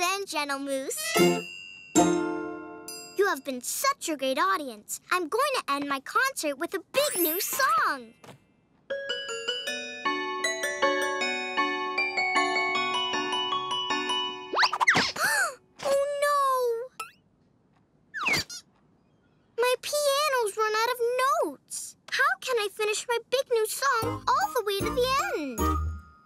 And Gentle Moose. You have been such a great audience. I'm going to end my concert with a big new song. oh, no! My piano's run out of notes. How can I finish my big new song all the way to the end?